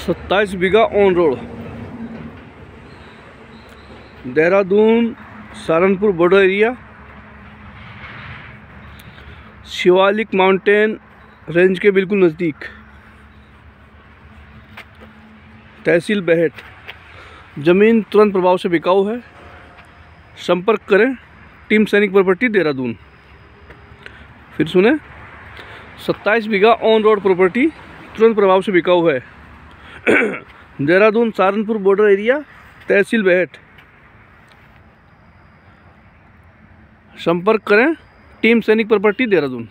सत्ताईस bigha on road. Dehradun, Saharanpur border area Shivalik mountain range के बिल्कुल नज़दीक। तहसील बहट। ज़मीन तुरंत प्रभाव से बिकाऊ है। संपर्क करें टीम सैनिक प्रॉपर्टी, देहरादून। फिर सुने, सत्ताईस बीघा ऑन रोड प्रॉपर्टी तुरंत प्रभाव से बिकाऊ है। देहरादून सहारनपुर बॉर्डर एरिया तहसील बहट। संपर्क करें टीम सैनिक प्रॉपर्टी देहरादून।